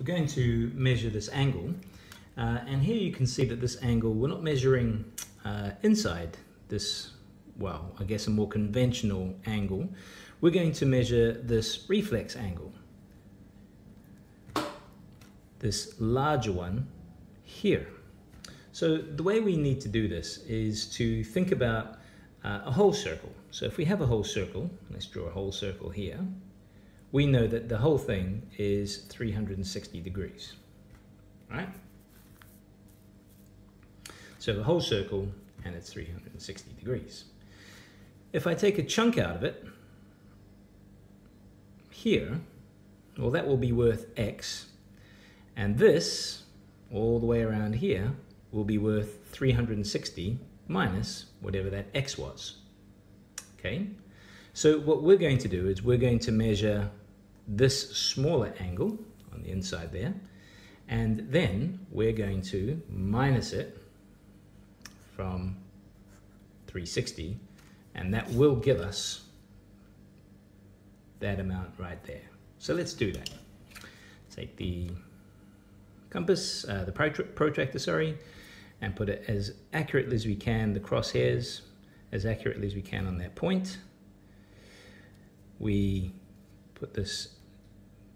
we're going to measure this angle. Uh, and here you can see that this angle, we're not measuring uh, inside this, well, I guess a more conventional angle. We're going to measure this reflex angle. This larger one here. So the way we need to do this is to think about uh, a whole circle. So if we have a whole circle, let's draw a whole circle here, we know that the whole thing is 360 degrees, right? So the whole circle, and it's 360 degrees. If I take a chunk out of it, here, well that will be worth x, and this, all the way around here, will be worth 360 minus whatever that x was. Okay, so what we're going to do is we're going to measure this smaller angle on the inside there, and then we're going to minus it from 360, and that will give us that amount right there. So let's do that. Take the compass, uh, the protractor, sorry, and put it as accurately as we can, the crosshairs, as accurately as we can on that point. We put this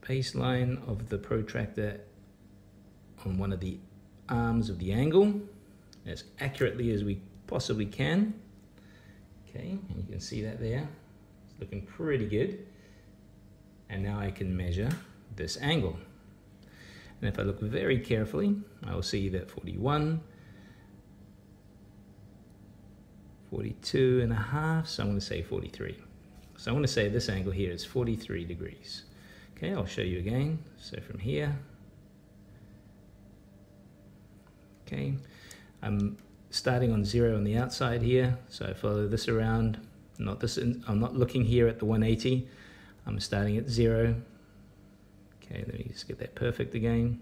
baseline of the protractor on one of the arms of the angle as accurately as we possibly can. Okay, and you can see that there. It's looking pretty good. And now I can measure this angle. And if I look very carefully, I will see that 41, 42 and a half, so I'm to say 43. So I'm to say this angle here is 43 degrees. Okay, I'll show you again. So from here, okay, I'm starting on zero on the outside here. So I follow this around. Not this. In, I'm not looking here at the 180. I'm starting at zero. Okay, let me just get that perfect again.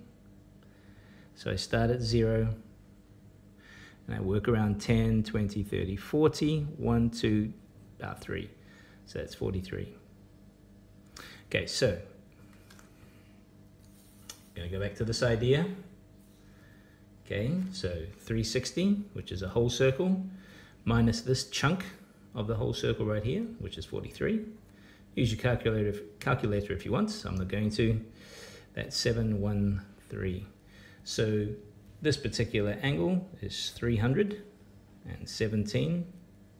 So I start at zero and I work around 10, 20, 30, 40, 1, 2, about 3. So that's 43. Okay, so To go back to this idea. Okay, so 360, which is a whole circle, minus this chunk of the whole circle right here, which is 43. Use your calculator if, calculator if you want. so I'm not going to. That's 713. So this particular angle is 317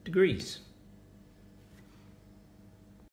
degrees.